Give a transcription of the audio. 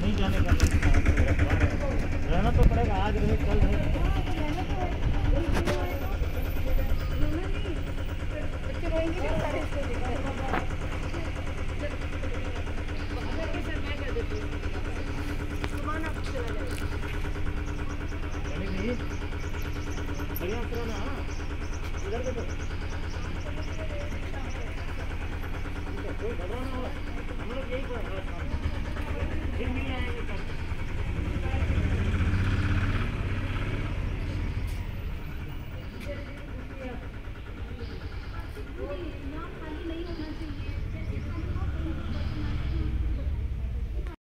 नहीं जाने का रहना तो पड़ेगा आज रहे कल रहे कोई घबराना Thank.